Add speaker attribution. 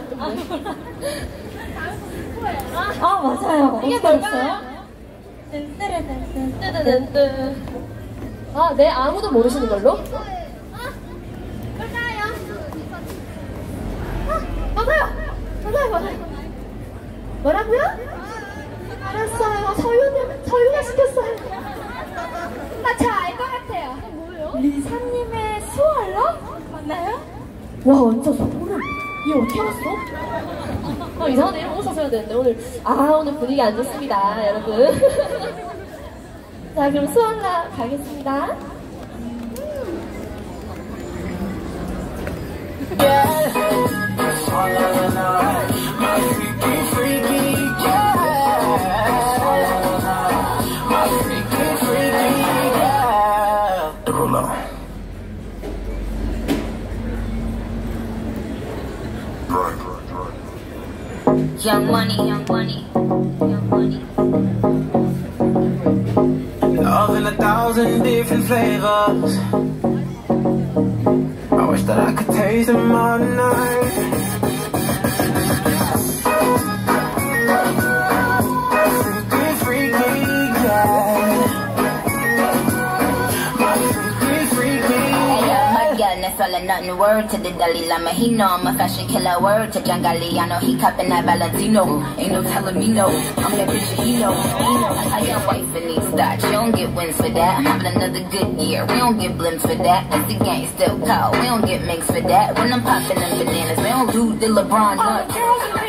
Speaker 1: 몰라요.
Speaker 2: 아 맞아요.
Speaker 1: 이게 뭘까요? 아, 네, 아무도 모르시는 걸로? 맞아요! 맞아요, 맞아요. 뭐라고요? 알았어요. 서윤이, 서윤이 시켰어요. 나 잘 알 것 같아요. 뭐예요?
Speaker 2: 리사님의 수월러? 맞나요?
Speaker 1: 와, 완전 소름. 얘 어떻게 알았어? 어, 이상한 이름 옷 사셔야 되는데, 오늘. 아, 오늘 분위기 안 좋습니다, 여러분. 자, 그럼 수원라 가겠습니다.
Speaker 3: Rolo.
Speaker 4: Young money, young money, young money.
Speaker 3: Love in a thousand different flavors. I wish that I could taste them all tonight.
Speaker 4: That's all or nothing. Word to the Dalai Lama, he know I'm a fashion killer. Word to John Galliano, he copping that Valentino. Ain't no telling me no. I'm that bitch he know. He know. I got wife in these. You don't get wins for that. I'm having another good year. We don't get blimps for that. That's the gang still call. We don't get minks for that. When I'm popping them bananas, we don't do the LeBron oh, nuts.